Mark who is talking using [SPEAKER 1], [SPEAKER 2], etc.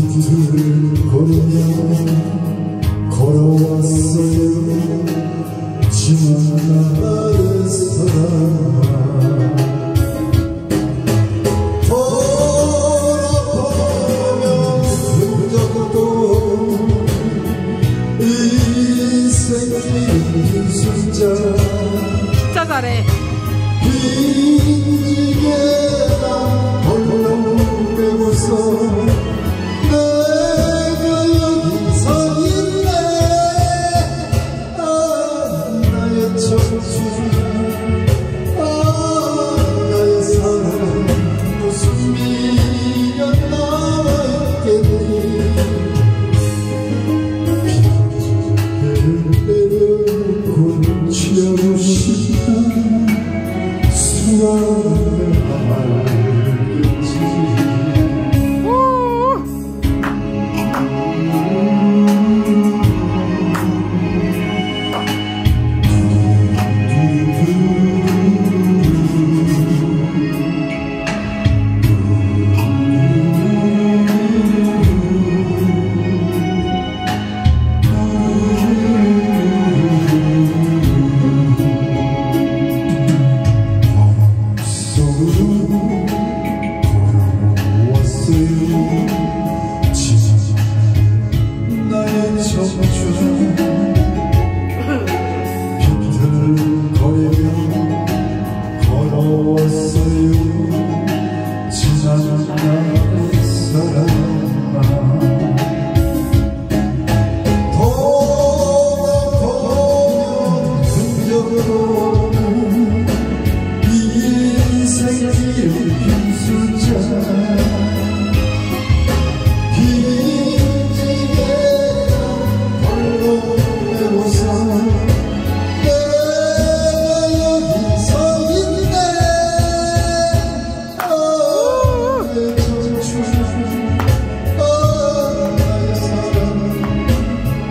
[SPEAKER 1] 길을 그 걸으면 azul, o seu